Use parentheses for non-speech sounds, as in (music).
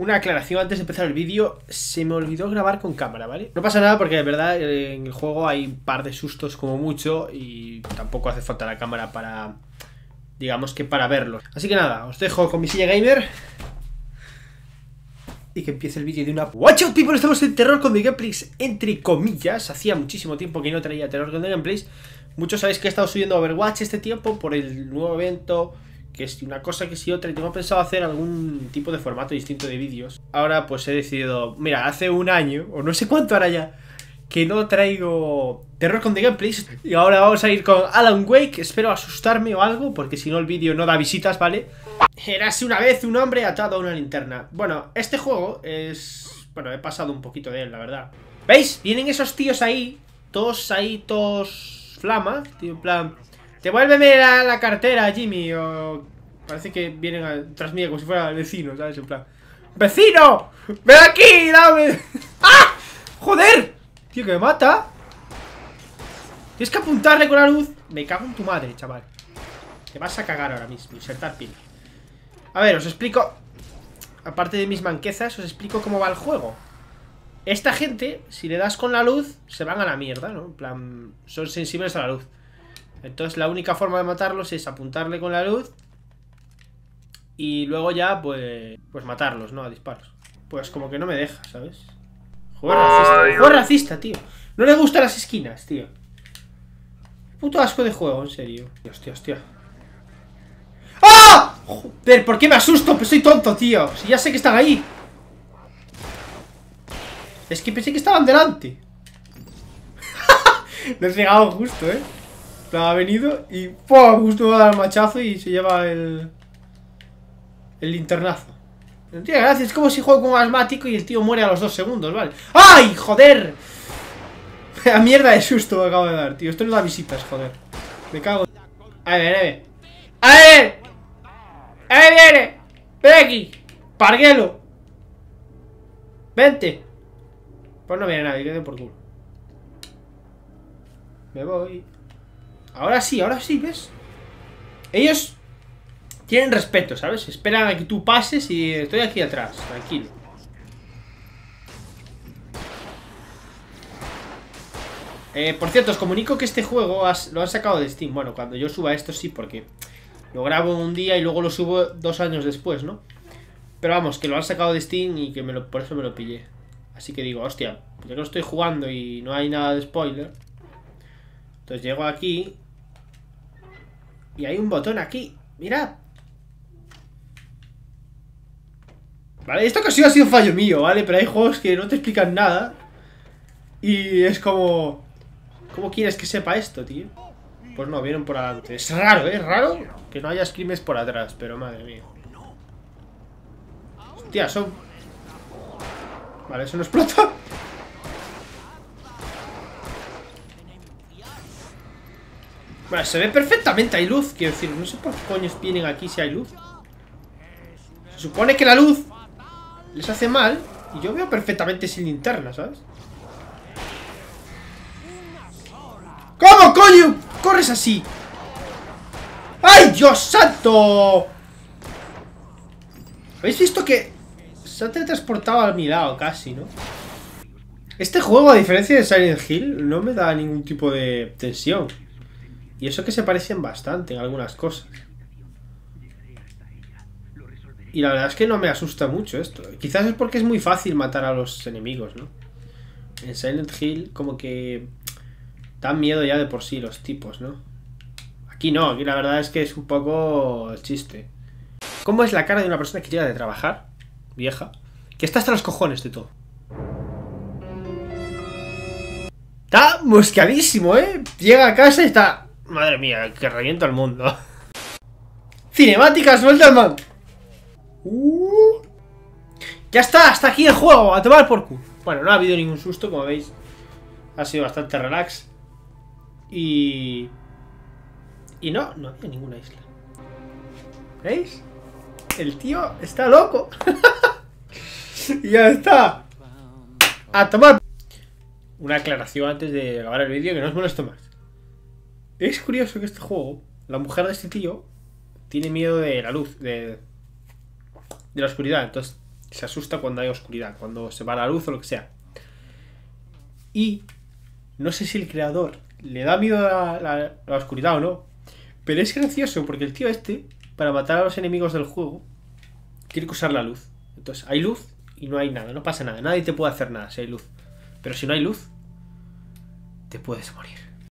Una aclaración antes de empezar el vídeo, se me olvidó grabar con cámara, ¿vale? No pasa nada porque de verdad eh, en el juego hay un par de sustos como mucho y tampoco hace falta la cámara para, digamos que para verlos. Así que nada, os dejo con mi silla gamer y que empiece el vídeo de una... Watch out people, estamos en Terror con The Gameplays, entre comillas, hacía muchísimo tiempo que no traía Terror con The Gameplays. Muchos sabéis que he estado subiendo Overwatch este tiempo por el nuevo evento que es una cosa que si otra y tengo pensado hacer algún tipo de formato distinto de vídeos. Ahora pues he decidido, mira, hace un año, o no sé cuánto ahora ya, que no traigo terror con The Gameplays y ahora vamos a ir con Alan Wake, espero asustarme o algo, porque si no el vídeo no da visitas, ¿vale? Érase una vez un hombre atado a una linterna. Bueno, este juego es... Bueno, he pasado un poquito de él, la verdad. ¿Veis? Vienen esos tíos ahí, todos ahí, todos flama, tío, en plan... Devuélveme la, la cartera, Jimmy, o... Parece que vienen a, tras mí como si fuera el vecino, ¿sabes? En plan... ¡Vecino! ¡Ven aquí! ¡Dame! (laughs) ¡Ah! ¡Joder! Tío, que me mata Tienes que apuntarle con la luz Me cago en tu madre, chaval Te vas a cagar ahora mismo, insertar pin A ver, os explico Aparte de mis manquezas, os explico cómo va el juego Esta gente, si le das con la luz Se van a la mierda, ¿no? En plan, son sensibles a la luz entonces la única forma de matarlos es apuntarle con la luz y luego ya, pues, pues matarlos, ¿no? A disparos. Pues como que no me deja, ¿sabes? Juego racista. Juego racista, tío. No le gustan las esquinas, tío. Puto asco de juego, en serio. Hostia, hostia. ¡Ah! Joder, ¿por qué me asusto? Pues soy tonto, tío. Si ya sé que están ahí. Es que pensé que estaban delante. (laughs) no he llegado justo, ¿eh? Ha venido y ¡pum! justo va a dar el machazo y se lleva el el linternazo. No es como si juego con un asmático y el tío muere a los dos segundos, ¿vale? ¡Ay, joder! (laughs) La mierda de susto me acabo de dar, tío. Esto no da visitas, joder. Me cago. A ver, a ver. ¡A ver! ¡A ver, viene! ¡Ven aquí! ¡Parguelo! ¡Vente! Pues no viene nadie, quede por culo. Me voy. Ahora sí, ahora sí, ¿ves? Ellos tienen respeto, ¿sabes? Esperan a que tú pases y estoy aquí atrás, tranquilo. Eh, por cierto, os comunico que este juego lo han sacado de Steam. Bueno, cuando yo suba esto sí, porque lo grabo un día y luego lo subo dos años después, ¿no? Pero vamos, que lo han sacado de Steam y que me lo, por eso me lo pillé. Así que digo, hostia, ya que lo estoy jugando y no hay nada de spoiler. Entonces llego aquí y hay un botón aquí. Mirad. Vale, esto casi ha sido fallo mío, ¿vale? Pero hay juegos que no te explican nada. Y es como... ¿Cómo quieres que sepa esto, tío? Pues no, vienen por adelante. Es raro, ¿eh? Raro que no haya screamers por atrás, pero madre mía. Hostia, son... Vale, eso no explota. Bueno, se ve perfectamente, hay luz, quiero decir, no sé por qué coños vienen aquí si hay luz. Se supone que la luz les hace mal y yo veo perfectamente sin linterna, ¿sabes? ¿Cómo, coño? ¡Corres así! ¡Ay, Dios santo! ¿Habéis visto que se ha teletransportado a mi lado casi, no? Este juego, a diferencia de Silent Hill, no me da ningún tipo de tensión. Y eso que se parecen bastante en algunas cosas. Y la verdad es que no me asusta mucho esto. Quizás es porque es muy fácil matar a los enemigos, ¿no? En Silent Hill como que dan miedo ya de por sí los tipos, ¿no? Aquí no, aquí la verdad es que es un poco chiste. ¿Cómo es la cara de una persona que llega de trabajar, vieja, que está hasta los cojones de todo? Está moscadísimo, ¿eh? Llega a casa y está Madre mía, que reviento el mundo. (laughs) Cinemática, suelta el man. Uh. Ya está, hasta aquí el juego, a tomar por culo. Bueno, no ha habido ningún susto, como veis. Ha sido bastante relax. Y... Y no, no había ninguna isla. ¿Veis? El tío está loco. (laughs) ya está. A tomar. Una aclaración antes de acabar el vídeo que no os molesto más. Es curioso que este juego, la mujer de este tío, tiene miedo de la luz, de, de la oscuridad. Entonces, Se asusta cuando hay oscuridad, cuando se va la luz o lo que sea. Y no sé si el creador le da miedo a la, la oscuridad o no. Pero es gracioso porque el tío este, para matar a los enemigos del juego, tiene que usar la luz. Entonces hay luz y no hay nada, no pasa nada. Nadie te puede hacer nada si hay luz. Pero si no hay luz, te puedes morir.